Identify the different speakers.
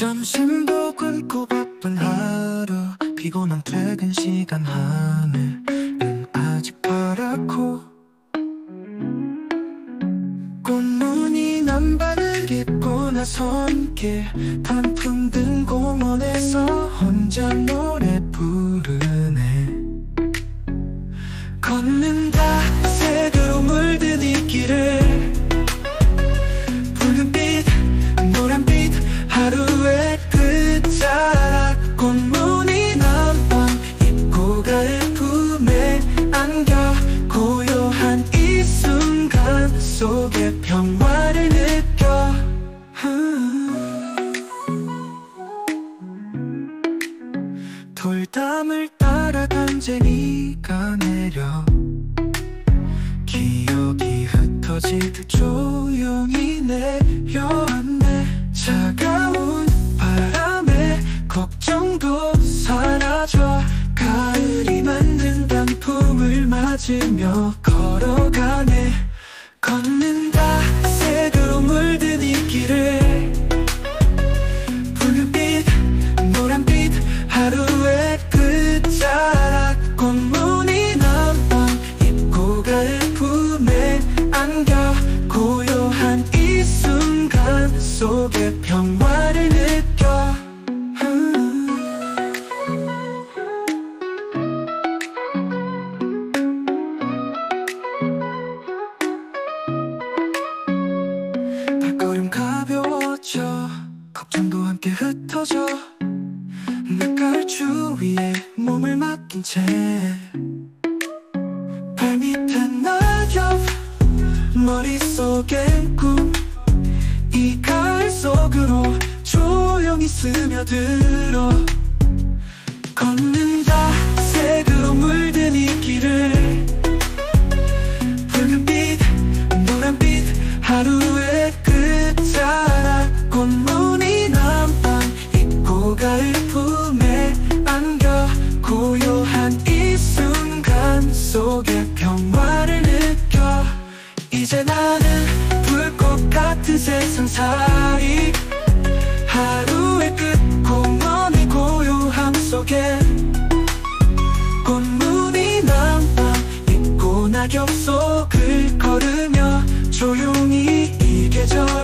Speaker 1: 점심도 굶고 바쁜 하루. 피곤한 퇴근 시간 하늘은 아직 파랗고 꽃무늬 남발을 입고 나선 길. 단풍 든 공원에서 혼자 노래 부르 돌담을 따라 단쟁이가 내려. 기억이 흩어지듯 조용히 내려왔네. 차가운 바람에 걱정도 사라져. 가을이 만든 단풍을 맞으며 걸어가네. 걷는다 흩어져. 늦가을 추위에 몸을 맡긴 채 발밑엔 낙엽 머릿속엔 꿈이 가을 속으로 조용히 스며들어. 걷는 이제 나는 불꽃 같은 세상 살이 하루의 끝 공원의 고요함 속에 꽃무늬 남방 입고 낙엽 속을 걸으며 조용히 이 걷네